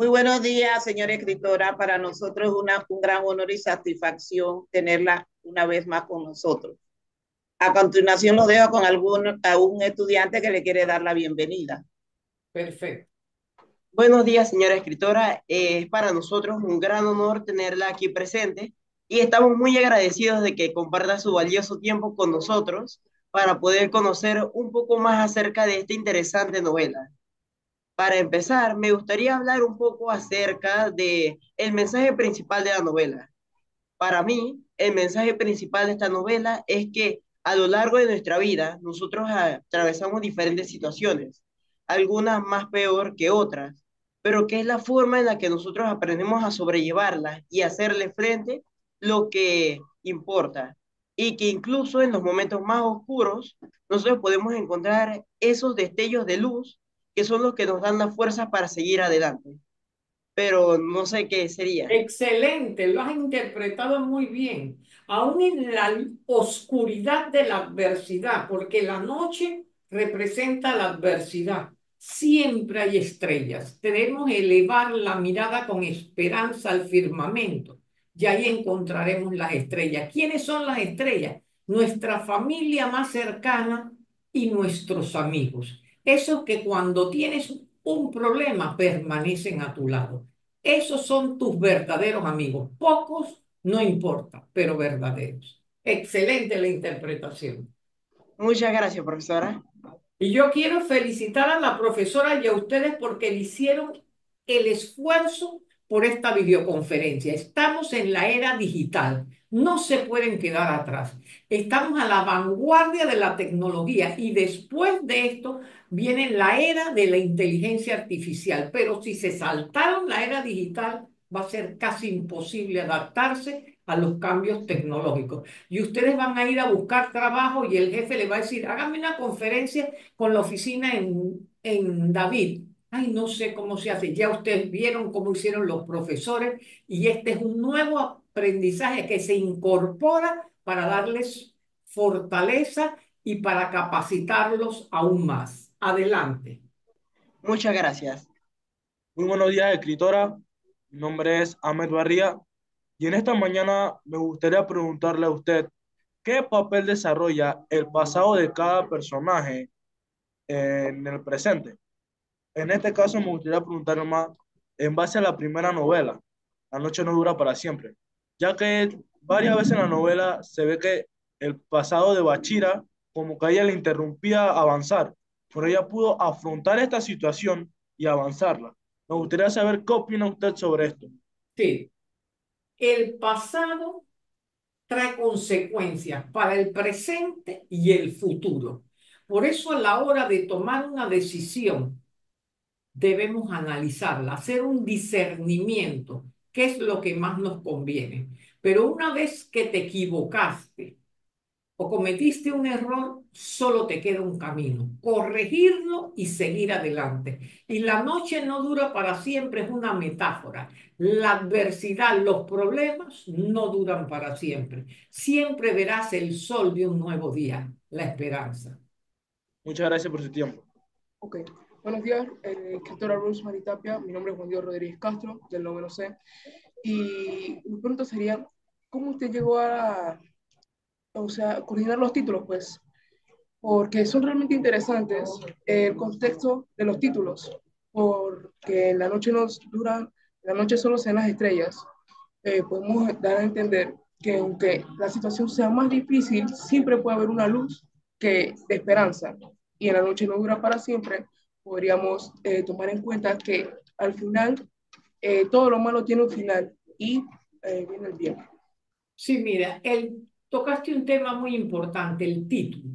Muy buenos días, señora escritora. Para nosotros es una, un gran honor y satisfacción tenerla una vez más con nosotros. A continuación lo dejo con algún, a un estudiante que le quiere dar la bienvenida. Perfecto. Buenos días, señora escritora. es para nosotros un gran honor tenerla aquí presente y estamos muy agradecidos de que comparta su valioso tiempo con nosotros para poder conocer un poco más acerca de esta interesante novela. Para empezar, me gustaría hablar un poco acerca de el mensaje principal de la novela. Para mí, el mensaje principal de esta novela es que a lo largo de nuestra vida nosotros atravesamos diferentes situaciones, algunas más peor que otras, pero que es la forma en la que nosotros aprendemos a sobrellevarlas y hacerle frente lo que importa. Y que incluso en los momentos más oscuros nosotros podemos encontrar esos destellos de luz que son los que nos dan la fuerza para seguir adelante. Pero no sé qué sería. Excelente, lo has interpretado muy bien. Aún en la oscuridad de la adversidad, porque la noche representa la adversidad. Siempre hay estrellas. Debemos elevar la mirada con esperanza al firmamento y ahí encontraremos las estrellas. ¿Quiénes son las estrellas? Nuestra familia más cercana y nuestros amigos. Esos que cuando tienes un problema permanecen a tu lado. Esos son tus verdaderos amigos. Pocos, no importa, pero verdaderos. Excelente la interpretación. Muchas gracias, profesora. Y yo quiero felicitar a la profesora y a ustedes porque le hicieron el esfuerzo por esta videoconferencia. Estamos en la era digital no se pueden quedar atrás. Estamos a la vanguardia de la tecnología y después de esto viene la era de la inteligencia artificial. Pero si se saltaron la era digital, va a ser casi imposible adaptarse a los cambios tecnológicos. Y ustedes van a ir a buscar trabajo y el jefe le va a decir, hágame una conferencia con la oficina en, en David. Ay, no sé cómo se hace. Ya ustedes vieron cómo hicieron los profesores y este es un nuevo aprendizaje que se incorpora para darles fortaleza y para capacitarlos aún más. Adelante. Muchas gracias. Muy buenos días, escritora. Mi nombre es Ahmed Barría y en esta mañana me gustaría preguntarle a usted qué papel desarrolla el pasado de cada personaje en el presente. En este caso me gustaría preguntarle más en base a la primera novela, La noche no dura para siempre ya que varias veces en la novela se ve que el pasado de Bachira como que a ella le interrumpía avanzar, pero ella pudo afrontar esta situación y avanzarla. Me gustaría saber qué opina usted sobre esto. Sí, el pasado trae consecuencias para el presente y el futuro. Por eso a la hora de tomar una decisión debemos analizarla, hacer un discernimiento qué es lo que más nos conviene. Pero una vez que te equivocaste o cometiste un error, solo te queda un camino, corregirlo y seguir adelante. Y la noche no dura para siempre, es una metáfora. La adversidad, los problemas no duran para siempre. Siempre verás el sol de un nuevo día, la esperanza. Muchas gracias por su tiempo. Ok. Buenos días, eh, escritora Rosemary Tapia. Mi nombre es Juan Diego Rodríguez Castro, del noveno C. Y mi pregunta sería, ¿cómo usted llegó a, o sea, coordinar los títulos, pues? Porque son realmente interesantes el contexto de los títulos, porque en la noche nos duran, la noche solo sean las estrellas. Eh, podemos dar a entender que aunque la situación sea más difícil, siempre puede haber una luz que de esperanza. Y en la noche no dura para siempre, podríamos eh, tomar en cuenta que al final eh, todo lo malo tiene un final y eh, viene el bien. Sí, mira, el, tocaste un tema muy importante, el título.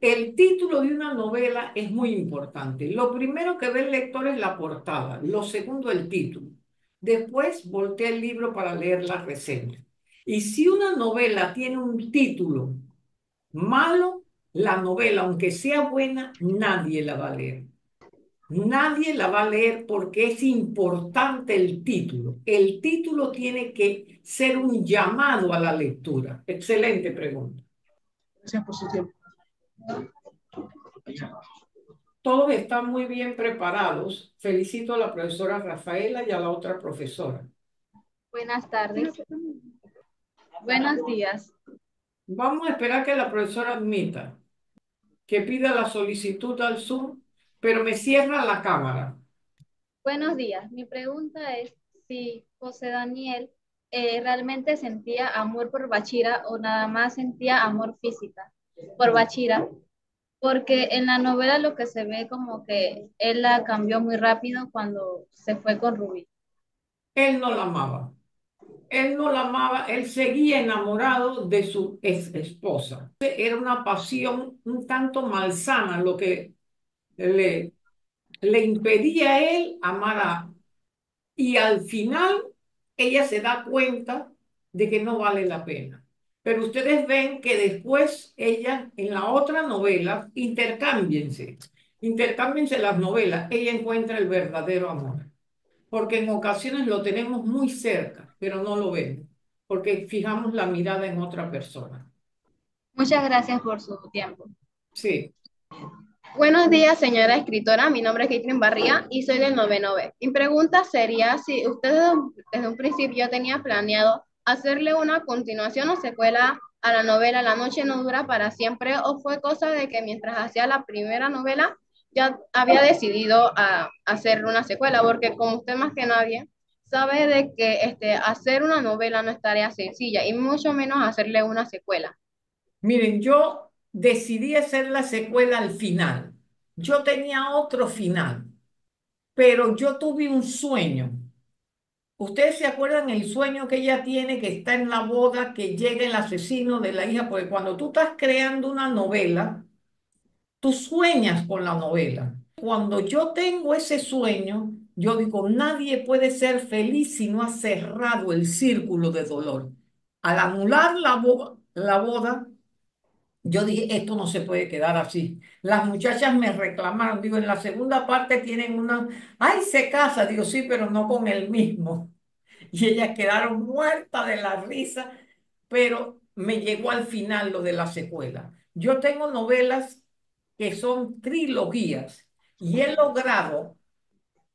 El título de una novela es muy importante. Lo primero que ve el lector es la portada, lo segundo el título. Después voltea el libro para leer la reseña. Y si una novela tiene un título malo, la novela, aunque sea buena, nadie la va a leer. Nadie la va a leer porque es importante el título. El título tiene que ser un llamado a la lectura. Excelente pregunta. Gracias por su tiempo. Todos están muy bien preparados. Felicito a la profesora Rafaela y a la otra profesora. Buenas tardes. Buenos días. Vamos a esperar que la profesora admita que pida la solicitud al Zoom, pero me cierra la cámara. Buenos días. Mi pregunta es si José Daniel eh, realmente sentía amor por Bachira o nada más sentía amor física por Bachira, porque en la novela lo que se ve como que él la cambió muy rápido cuando se fue con Rubí. Él no la amaba. Él no la amaba, él seguía enamorado de su ex esposa. Era una pasión un tanto malsana lo que le, le impedía a él amar a... Y al final ella se da cuenta de que no vale la pena. Pero ustedes ven que después ella, en la otra novela, intercámbiense, intercámbiense las novelas, ella encuentra el verdadero amor. Porque en ocasiones lo tenemos muy cerca, pero no lo vemos, porque fijamos la mirada en otra persona. Muchas gracias por su tiempo. Sí. Buenos días, señora escritora. Mi nombre es Caitlin Barría y soy del noveno B. Mi pregunta sería si usted desde un principio tenía planeado hacerle una continuación o secuela a la novela La noche no dura para siempre o fue cosa de que mientras hacía la primera novela ya había decidido a hacer una secuela, porque como usted más que nadie sabe de que este, hacer una novela no es tarea sencilla y mucho menos hacerle una secuela. Miren, yo decidí hacer la secuela al final. Yo tenía otro final, pero yo tuve un sueño ¿Ustedes se acuerdan el sueño que ella tiene, que está en la boda, que llega el asesino de la hija? Porque cuando tú estás creando una novela, tú sueñas con la novela. Cuando yo tengo ese sueño, yo digo, nadie puede ser feliz si no ha cerrado el círculo de dolor. Al anular la, la boda, yo dije, esto no se puede quedar así. Las muchachas me reclamaron, digo, en la segunda parte tienen una, ay, se casa, digo, sí, pero no con el mismo. Y ellas quedaron muertas de la risa, pero me llegó al final lo de la secuela. Yo tengo novelas que son trilogías y he logrado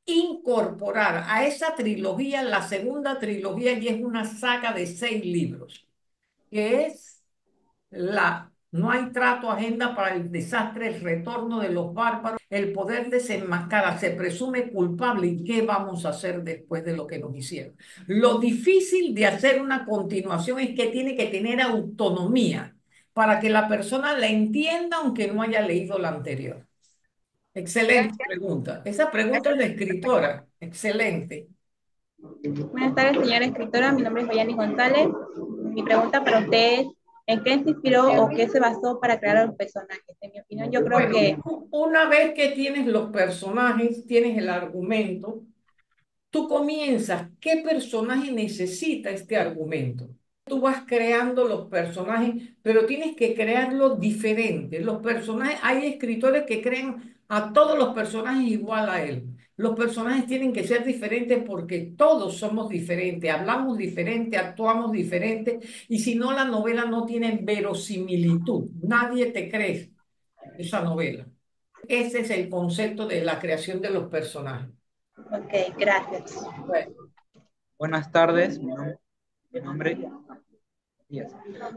incorporar a esa trilogía la segunda trilogía y es una saga de seis libros, que es la no hay trato agenda para el desastre, el retorno de los bárbaros, el poder desenmascara, se presume culpable y qué vamos a hacer después de lo que nos hicieron. Lo difícil de hacer una continuación es que tiene que tener autonomía para que la persona la entienda aunque no haya leído la anterior. Excelente pregunta. Esa pregunta es de escritora. Excelente. Buenas tardes, señora escritora. Mi nombre es Bayani González. Mi pregunta para usted es ¿En qué se inspiró o qué se basó para crear los personajes? En mi opinión, yo creo que... Una vez que tienes los personajes, tienes el argumento, tú comienzas, ¿qué personaje necesita este argumento? Tú vas creando los personajes, pero tienes que crearlos diferentes. Los personajes, hay escritores que crean a todos los personajes igual a él. Los personajes tienen que ser diferentes porque todos somos diferentes, hablamos diferente, actuamos diferente y si no la novela no tiene verosimilitud, nadie te cree esa novela. Ese es el concepto de la creación de los personajes. Ok, gracias. Buenas tardes, mi nombre,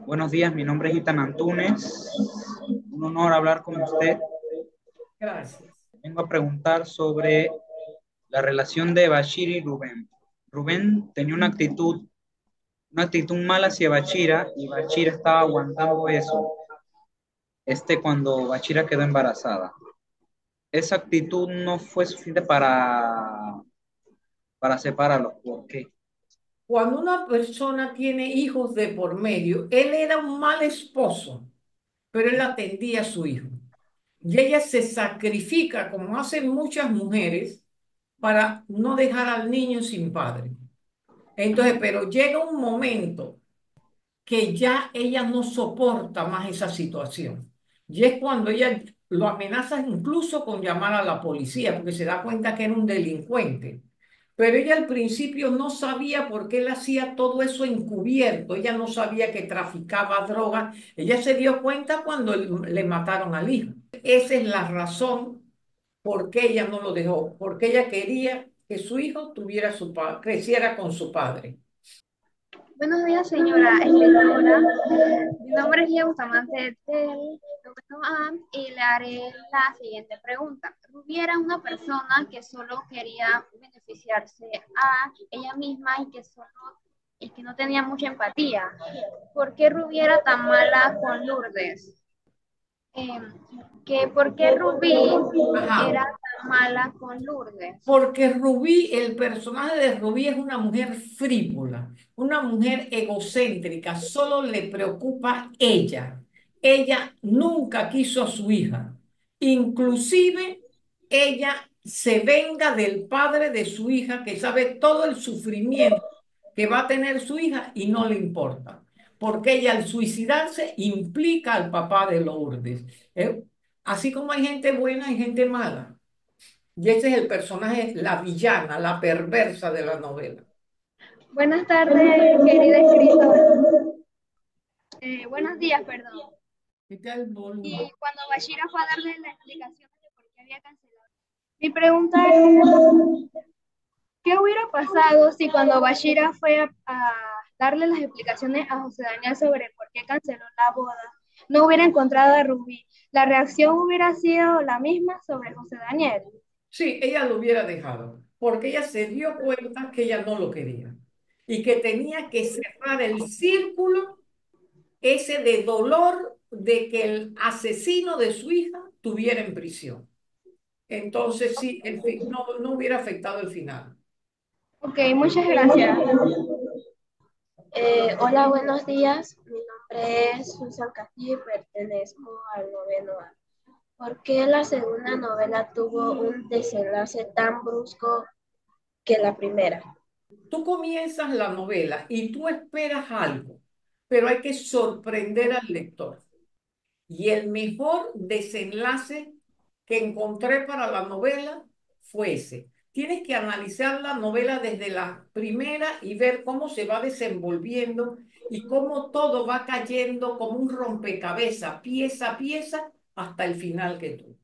Buenos días, mi nombre es Itan Antunes. Un honor hablar con usted. Gracias. Vengo a preguntar sobre la relación de Bashir y Rubén. Rubén tenía una actitud, una actitud mala hacia Bachira y Bachira estaba aguantando eso. Este cuando Bachira quedó embarazada. Esa actitud no fue suficiente para, para separarlos. ¿Por qué? Cuando una persona tiene hijos de por medio, él era un mal esposo, pero él atendía a su hijo. Y ella se sacrifica, como hacen muchas mujeres, para no dejar al niño sin padre. Entonces, pero llega un momento que ya ella no soporta más esa situación. Y es cuando ella lo amenaza incluso con llamar a la policía, porque se da cuenta que era un delincuente. Pero ella al principio no sabía por qué él hacía todo eso encubierto. Ella no sabía que traficaba drogas. Ella se dio cuenta cuando le mataron al hijo. Esa es la razón porque ella no lo dejó, porque ella quería que su hijo tuviera su creciera con su padre. Buenos días, señora escritora. Mi nombre es Bustamante del y le haré la siguiente pregunta. Rubí era una persona que solo quería beneficiarse a ella misma y que solo y que no tenía mucha empatía. ¿Por qué Rubí era tan mala con Lourdes? Eh, que por qué Rubí era tan mala con Lourdes. Porque Rubí, el personaje de Rubí es una mujer frívola, una mujer egocéntrica, solo le preocupa ella. Ella nunca quiso a su hija. Inclusive ella se venga del padre de su hija que sabe todo el sufrimiento que va a tener su hija y no le importa porque ella al suicidarse implica al papá de Lourdes. ¿eh? Así como hay gente buena, hay gente mala. Y ese es el personaje, la villana, la perversa de la novela. Buenas tardes, querida escritora. Eh, buenos días, perdón. ¿Qué tal, y cuando Bashira fue a darle la explicación de por qué había cancelado. Mi pregunta es, ¿qué hubiera pasado si cuando Bashira fue a darle las explicaciones a José Daniel sobre por qué canceló la boda, no hubiera encontrado a Rubí, ¿la reacción hubiera sido la misma sobre José Daniel? Sí, ella lo hubiera dejado, porque ella se dio cuenta que ella no lo quería y que tenía que cerrar el círculo ese de dolor de que el asesino de su hija tuviera en prisión. Entonces, sí, el, no, no hubiera afectado el final. Ok, muchas gracias. Eh, hola, buenos días. Mi nombre es Susan Castillo y pertenezco al noveno A. ¿Por qué la segunda novela tuvo un desenlace tan brusco que la primera? Tú comienzas la novela y tú esperas algo, pero hay que sorprender al lector. Y el mejor desenlace que encontré para la novela fue ese tienes que analizar la novela desde la primera y ver cómo se va desenvolviendo y cómo todo va cayendo como un rompecabezas, pieza a pieza, hasta el final que tú.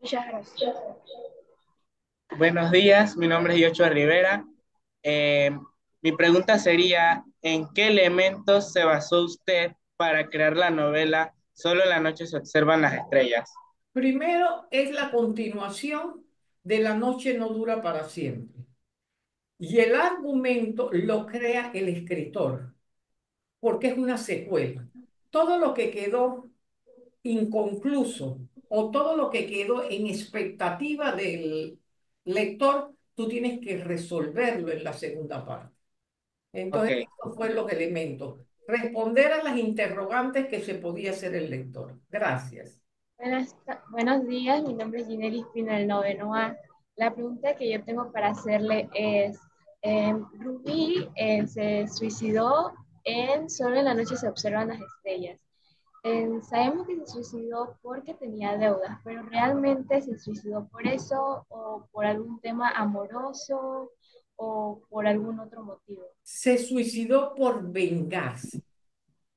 Muchas gracias. Buenos días, mi nombre es Yocho Rivera. Eh, mi pregunta sería, ¿en qué elementos se basó usted para crear la novela Solo en la noche se observan las estrellas? Primero es la continuación de la noche no dura para siempre. Y el argumento lo crea el escritor, porque es una secuela. Todo lo que quedó inconcluso o todo lo que quedó en expectativa del lector, tú tienes que resolverlo en la segunda parte. Entonces, estos fueron los elementos. Responder a las interrogantes que se podía hacer el lector. Gracias buenos días, mi nombre es Ginelli Espina del noveno A. La pregunta que yo tengo para hacerle es, eh, Rubí eh, se suicidó en Solo en la noche se observan las estrellas. sabemos que se suicidó porque tenía deudas, pero ¿realmente se suicidó por eso o por algún tema amoroso o por algún otro motivo? Se suicidó por vengarse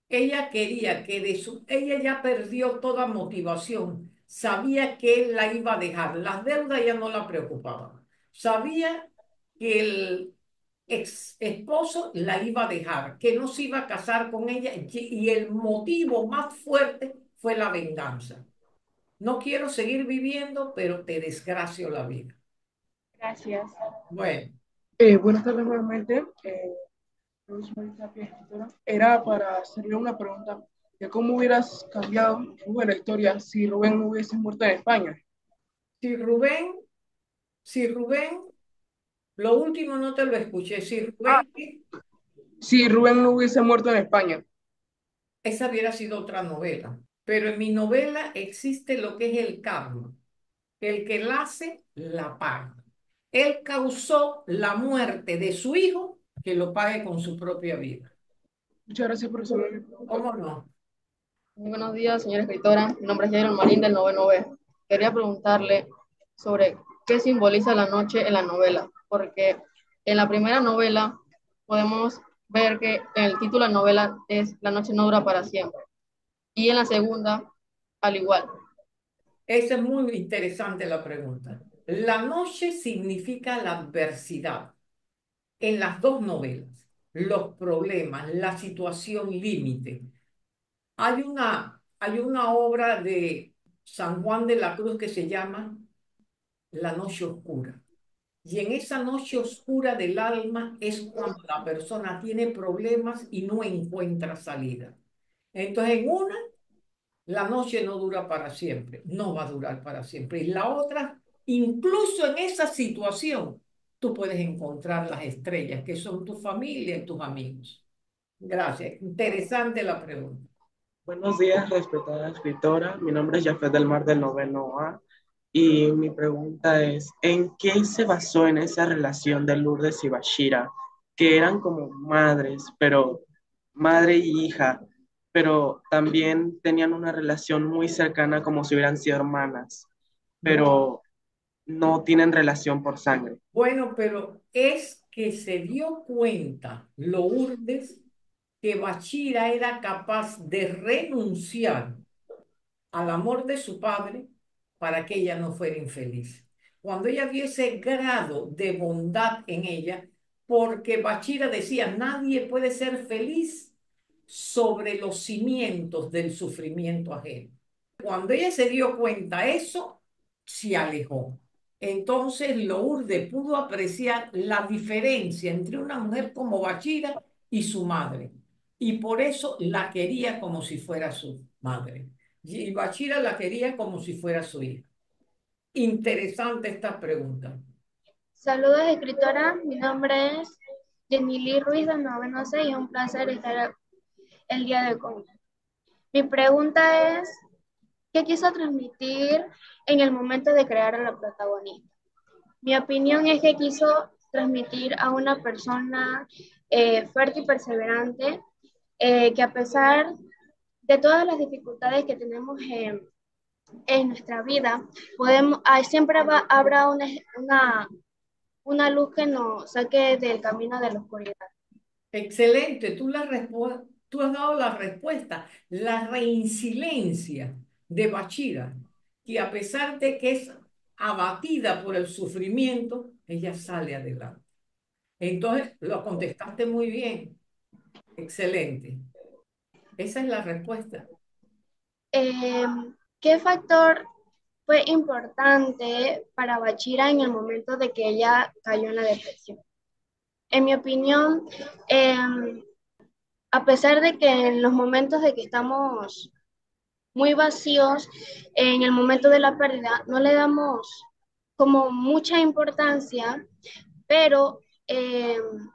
ella quería que de su, ella ya perdió toda motivación, sabía que él la iba a dejar, las deudas ya no la preocupaban, sabía que el ex esposo la iba a dejar, que no se iba a casar con ella y el motivo más fuerte fue la venganza. No quiero seguir viviendo, pero te desgracio la vida. Gracias. Bueno. Eh, buenas tardes nuevamente. Eh, era para hacerle una pregunta de cómo hubieras cambiado la historia si Rubén no hubiese muerto en España. Si Rubén, si Rubén, lo último no te lo escuché, si Rubén... Ah, si Rubén no hubiese muerto en España. Esa hubiera sido otra novela, pero en mi novela existe lo que es el karma. El que la hace, la paga. Él causó la muerte de su hijo que lo pague con su propia vida. Muchas gracias, profesor. ¿Cómo no? Muy buenos días, señora escritora. Mi nombre es Jairo Marín del noveno B. Quería preguntarle sobre qué simboliza la noche en la novela, porque en la primera novela podemos ver que el título de la novela es La noche no dura para siempre. Y en la segunda, al igual. Esa es muy interesante la pregunta. La noche significa la adversidad. En las dos novelas, los problemas, la situación límite. Hay una, hay una obra de San Juan de la Cruz que se llama La Noche Oscura. Y en esa noche oscura del alma es cuando la persona tiene problemas y no encuentra salida. Entonces, en una, la noche no dura para siempre, no va a durar para siempre. Y la otra, incluso en esa situación, tú puedes encontrar las estrellas, que son tu familia y tus amigos. Gracias. Interesante la pregunta. Buenos días, respetada escritora. Mi nombre es Jafet del Mar del Noveno A. Y mi pregunta es, ¿en qué se basó en esa relación de Lourdes y Bashira, que eran como madres, pero madre y hija, pero también tenían una relación muy cercana como si hubieran sido hermanas, pero no tienen relación por sangre? Bueno, pero es que se dio cuenta Lourdes que Bachira era capaz de renunciar al amor de su padre para que ella no fuera infeliz. Cuando ella vio ese grado de bondad en ella, porque Bachira decía, nadie puede ser feliz sobre los cimientos del sufrimiento ajeno. Cuando ella se dio cuenta de eso, se alejó. Entonces Lourdes pudo apreciar la diferencia entre una mujer como Bachira y su madre. Y por eso la quería como si fuera su madre. Y Bachira la quería como si fuera su hija. Interesante esta pregunta. Saludos, escritora. Mi nombre es Jenny Ruiz de Noveno y es un placer estar el día de hoy. Mi pregunta es, ¿qué quiso transmitir en el momento de crear a la protagonista? Mi opinión es que quiso transmitir a una persona eh, fuerte y perseverante, eh, que a pesar de todas las dificultades que tenemos en, en nuestra vida, podemos, siempre habrá una, una, una luz que nos saque del camino de la oscuridad. Excelente, tú, la tú has dado la respuesta, la reincidencia de Bachira, que a pesar de que es abatida por el sufrimiento, ella sale adelante. Entonces, lo contestaste muy bien. Excelente. Esa es la respuesta. Em, ¿Qué factor fue importante para Bachira en el momento de que ella cayó en la depresión? En mi opinión, em, a pesar de que en los momentos de que estamos muy vacíos, en el momento de la pérdida, no le damos como mucha importancia, pero em,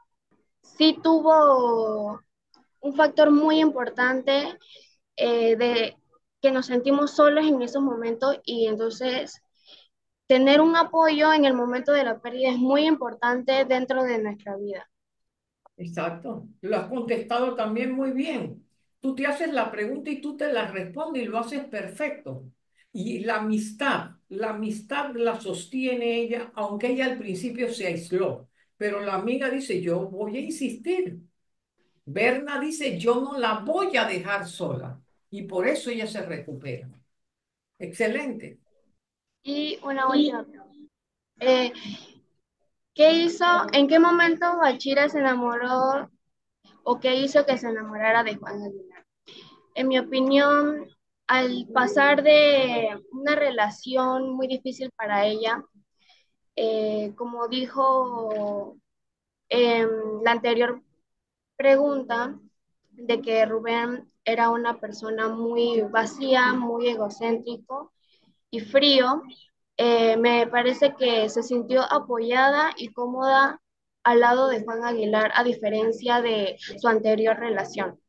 sí tuvo un factor muy importante eh, de que nos sentimos solos en esos momentos y entonces tener un apoyo en el momento de la pérdida es muy importante dentro de nuestra vida. Exacto, lo has contestado también muy bien. Tú te haces la pregunta y tú te la respondes y lo haces perfecto. Y la amistad, la amistad la sostiene ella, aunque ella al principio se aisló, pero la amiga dice, yo voy a insistir. Berna dice, yo no la voy a dejar sola y por eso ella se recupera. Excelente. Y una última eh, ¿Qué hizo, en qué momento Bachira se enamoró o qué hizo que se enamorara de Juan Aguilar? En mi opinión, al pasar de una relación muy difícil para ella, eh, como dijo en la anterior pregunta, de que Rubén era una persona muy vacía, muy egocéntrico y frío, eh, me parece que se sintió apoyada y cómoda al lado de Juan Aguilar, a diferencia de su anterior relación.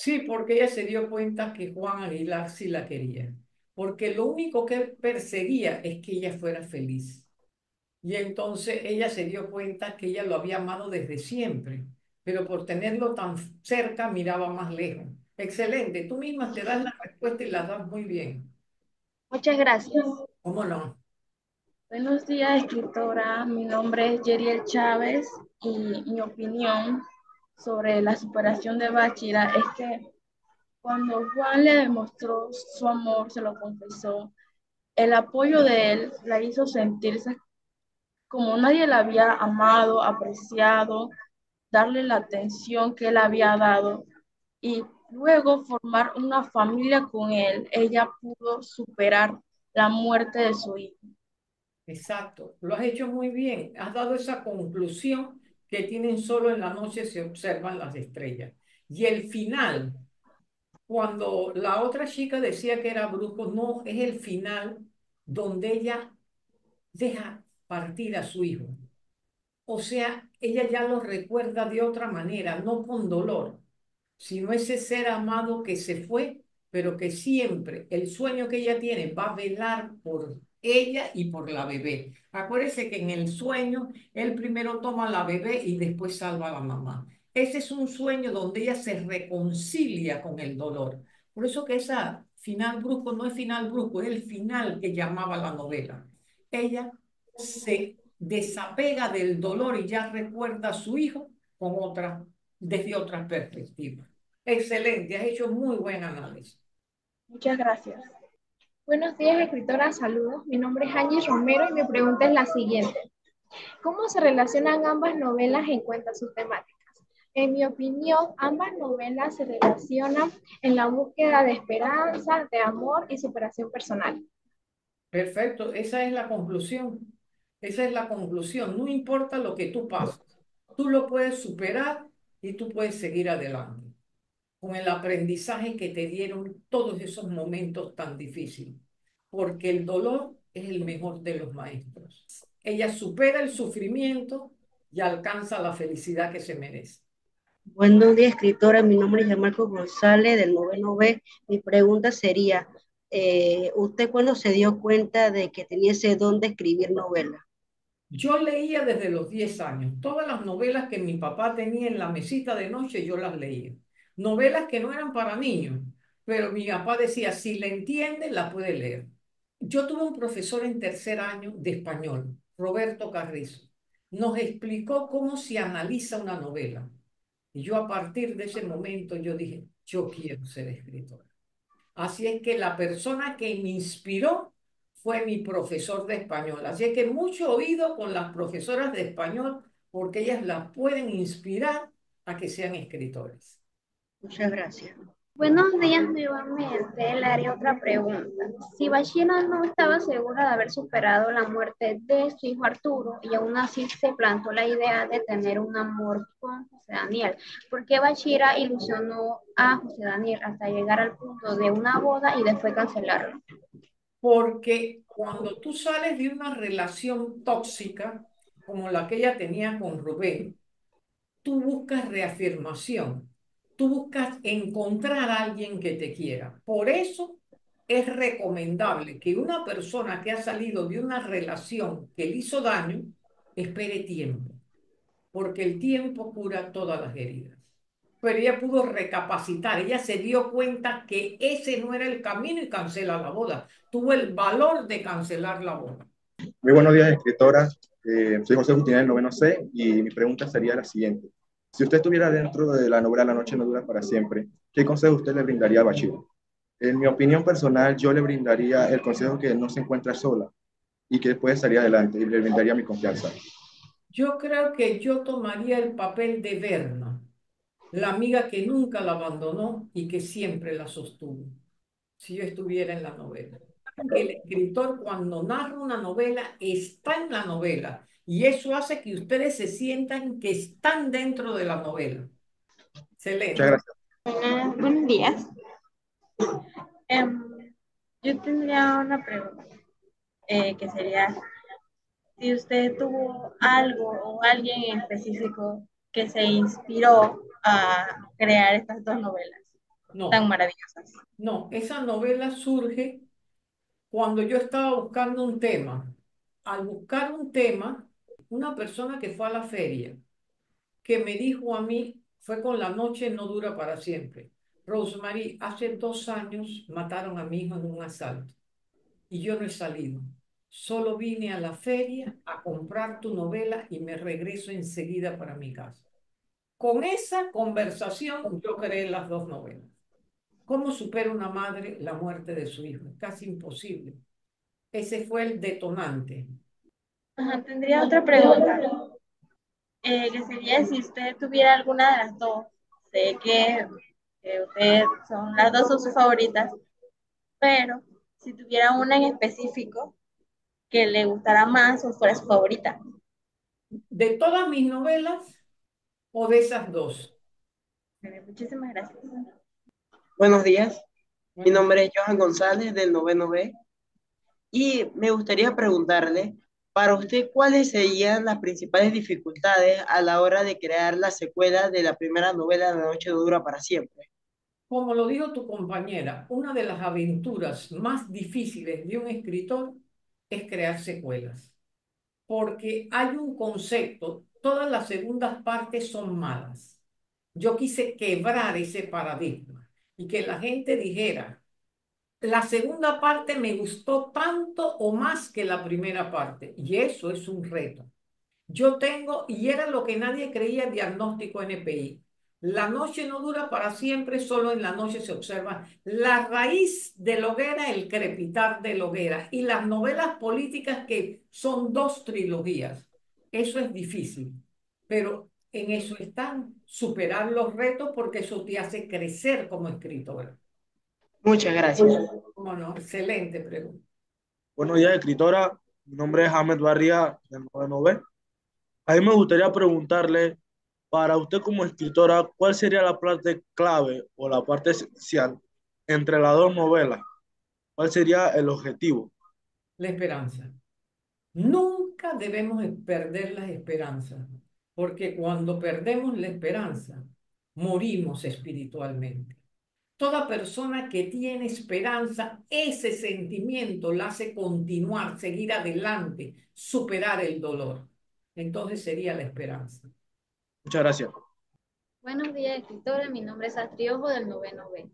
Sí, porque ella se dio cuenta que Juan Aguilar sí la quería, porque lo único que perseguía es que ella fuera feliz. Y entonces ella se dio cuenta que ella lo había amado desde siempre, pero por tenerlo tan cerca miraba más lejos. Excelente, tú misma te das la respuesta y la das muy bien. Muchas gracias. ¿Cómo no? Buenos días, escritora. Mi nombre es Yeriel Chávez y mi opinión sobre la superación de Bachira es que cuando Juan le demostró su amor, se lo confesó, el apoyo de él la hizo sentirse como nadie la había amado, apreciado, darle la atención que él había dado y luego formar una familia con él, ella pudo superar la muerte de su hijo. Exacto, lo has hecho muy bien. Has dado esa conclusión que tienen solo en la noche se observan las estrellas. Y el final, cuando la otra chica decía que era brusco, no, es el final donde ella deja partir a su hijo. O sea, ella ya lo recuerda de otra manera, no con dolor, sino ese ser amado que se fue, pero que siempre el sueño que ella tiene va a velar por ella y por la bebé. Acuérdese que en el sueño él primero toma la bebé y después salva a la mamá. Ese es un sueño donde ella se reconcilia con el dolor. Por eso que esa final brusco no es final brusco, es el final que llamaba la novela. Ella se desapega del dolor y ya recuerda a su hijo con otra, desde otra perspectiva. Excelente, has hecho muy buen análisis. Muchas gracias. Buenos días, escritora. Saludos. Mi nombre es Angie Romero y mi pregunta es la siguiente. ¿Cómo se relacionan ambas novelas en cuanto a sus temáticas? En mi opinión, ambas novelas se relacionan en la búsqueda de esperanza, de amor y superación personal. Perfecto, esa es la conclusión. Esa es la conclusión. No importa lo que tú pases, tú lo puedes superar y tú puedes seguir adelante con el aprendizaje que te dieron todos esos momentos tan difíciles, porque el dolor es el mejor de los maestros. Ella supera el sufrimiento y alcanza la felicidad que se merece. Buenos días, escritora. Mi nombre es Marco González, del noveno B. Mi pregunta sería, eh, ¿usted cuándo se dio cuenta de que tenía ese don de escribir novelas? Yo leía desde los 10 años. Todas las novelas que mi papá tenía en la mesita de noche, yo las leía novelas que no eran para niños, pero mi papá decía, si le entiende, la puede leer. Yo tuve un profesor en tercer año de español, Roberto Carrizo. Nos explicó cómo se analiza una novela. Y yo a partir de ese momento yo dije, yo quiero ser escritora. Así es que la persona que me inspiró fue mi profesor de español. Así es que mucho oído con las profesoras de español porque ellas las pueden inspirar a que sean escritores. Muchas gracias. Buenos días nuevamente. Le haré otra pregunta. Si Bachira no estaba segura de haber superado la muerte de su hijo Arturo y aún así se plantó la idea de tener un amor con José Daniel, ¿por qué Bachira ilusionó a José Daniel hasta llegar al punto de una boda y después cancelarlo? Porque cuando tú sales de una relación tóxica como la que ella tenía con Rubén, tú buscas reafirmación tú buscas encontrar a alguien que te quiera. Por eso es recomendable que una persona que ha salido de una relación que le hizo daño, espere tiempo, porque el tiempo cura todas las heridas. Pero ella pudo recapacitar, ella se dio cuenta que ese no era el camino y cancela la boda. Tuvo el valor de cancelar la boda. Muy buenos días, escritora. Eh, soy José del noveno C y mi pregunta sería la siguiente. Si usted estuviera dentro de la novela La noche no dura para siempre, ¿qué consejo usted le brindaría a Bachir? En mi opinión personal, yo le brindaría el consejo que no se encuentra sola y que puede salir adelante y le brindaría mi confianza. Yo creo que yo tomaría el papel de Berna, la amiga que nunca la abandonó y que siempre la sostuvo, si yo estuviera en la novela. El escritor cuando narra una novela está en la novela y eso hace que ustedes se sientan que están dentro de la novela. Excelente. Muchas gracias. buenos días. Em, yo tendría una pregunta eh, que sería si usted tuvo algo o alguien en específico que se inspiró a crear estas dos novelas tan maravillosas. No, esa novela surge cuando yo estaba buscando un tema. Al buscar un tema, una persona que fue a la feria, que me dijo a mí, fue con la noche no dura para siempre. Rosemary, hace dos años mataron a mi hijo en un asalto y yo no he salido. Solo vine a la feria a comprar tu novela y me regreso enseguida para mi casa. Con esa conversación yo creé las dos novelas. ¿Cómo supera una madre la muerte de su hijo? Es casi imposible. Ese fue el detonante. Ajá, tendría otra pregunta, eh, que sería si usted tuviera alguna de las dos. Sé que, que ustedes son, las dos son sus favoritas, pero si tuviera una en específico que le gustara más o fuera su favorita. ¿De todas mis novelas o de esas dos? Muchísimas gracias. Buenos días, mi nombre es Johan González del noveno B y me gustaría preguntarle, para usted, ¿cuáles serían las principales dificultades a la hora de crear la secuela de la primera novela La noche no dura para siempre? Como lo dijo tu compañera, una de las aventuras más difíciles de un escritor es crear secuelas, porque hay un concepto, todas las segundas partes son malas. Yo quise quebrar ese paradigma y que la gente dijera, la segunda parte me gustó tanto o más que la primera parte, y eso es un reto. Yo tengo, y era lo que nadie creía diagnóstico NPI, la noche no dura para siempre, solo en la noche se observa la raíz de la hoguera, el crepitar de la hoguera y las novelas políticas que son dos trilogías. Eso es difícil, pero en eso están, superar los retos porque eso te hace crecer como escritora. Muchas gracias. Bueno, excelente pregunta. Buenos días, escritora. Mi nombre es Ahmed Barría, del 9 A mí me gustaría preguntarle para usted como escritora, ¿cuál sería la parte clave o la parte esencial entre las dos novelas? ¿Cuál sería el objetivo? La esperanza. Nunca debemos perder las esperanzas, porque cuando perdemos la esperanza, morimos espiritualmente. Toda persona que tiene esperanza, ese sentimiento la hace continuar, seguir adelante, superar el dolor. Entonces sería la esperanza. Muchas gracias. Buenos días, escritora. Mi nombre es Astriojo del noveno B.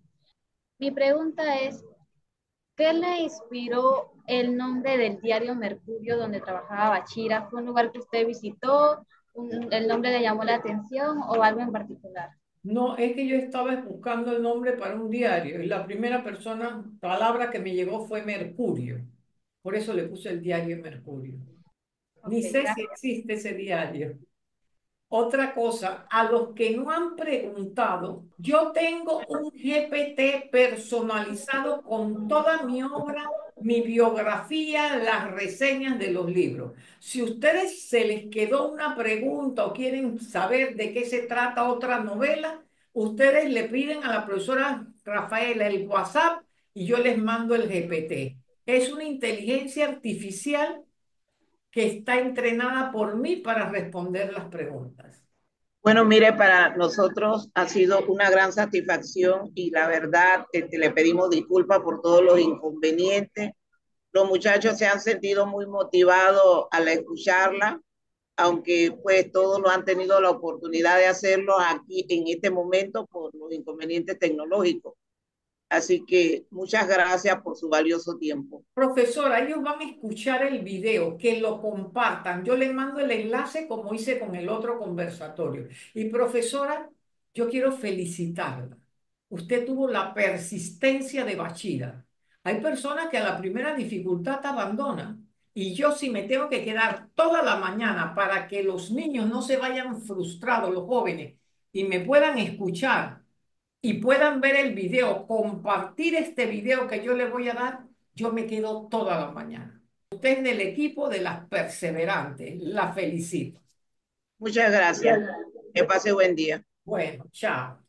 Mi pregunta es, ¿qué le inspiró el nombre del diario Mercurio donde trabajaba Bachira? ¿Fue un lugar que usted visitó? ¿El nombre le llamó la atención o algo en particular? No, es que yo estaba buscando el nombre para un diario y la primera persona, palabra que me llegó fue Mercurio. Por eso le puse el diario Mercurio. Ni sé si existe ese diario. Otra cosa, a los que no han preguntado, yo tengo un GPT personalizado con toda mi obra, mi biografía, las reseñas de los libros. Si ustedes se les quedó una pregunta o quieren saber de qué se trata otra novela, ustedes le piden a la profesora Rafaela el WhatsApp y yo les mando el GPT. Es una inteligencia artificial que está entrenada por mí para responder las preguntas. Bueno, mire, para nosotros ha sido una gran satisfacción y la verdad este, le pedimos disculpas por todos los inconvenientes. Los muchachos se han sentido muy motivados al escucharla, aunque pues todos no han tenido la oportunidad de hacerlo aquí en este momento por los inconvenientes tecnológicos. Así que muchas gracias por su valioso tiempo. Profesora, ellos van a escuchar el video, que lo compartan. Yo les mando el enlace como hice con el otro conversatorio. Y profesora, yo quiero felicitarla. Usted tuvo la persistencia de Bachira. Hay personas que a la primera dificultad te abandonan. Y yo si me tengo que quedar toda la mañana para que los niños no se vayan frustrados, los jóvenes, y me puedan escuchar y puedan ver el video, compartir este video que yo les voy a dar, yo me quedo toda la mañana. Usted es del equipo de las perseverantes, la felicito. Muchas gracias. Que pase buen día. Bueno, chao.